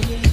Boy.